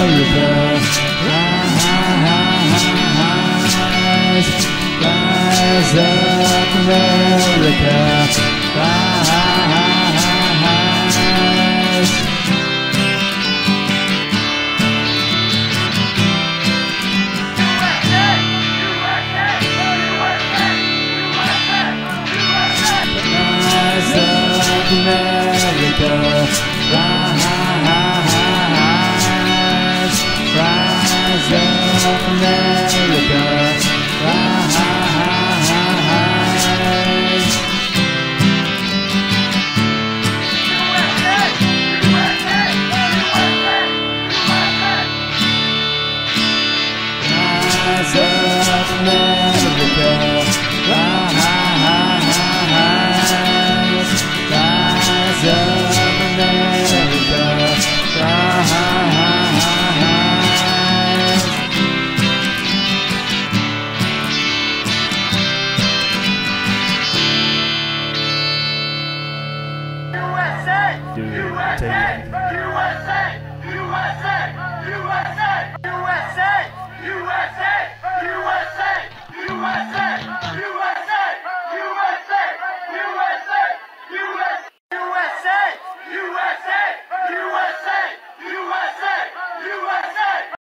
Rise up, America. Rise. Rise up, America. Rise up, America. Rise, rise up, America. Rise. USA! USA! USA!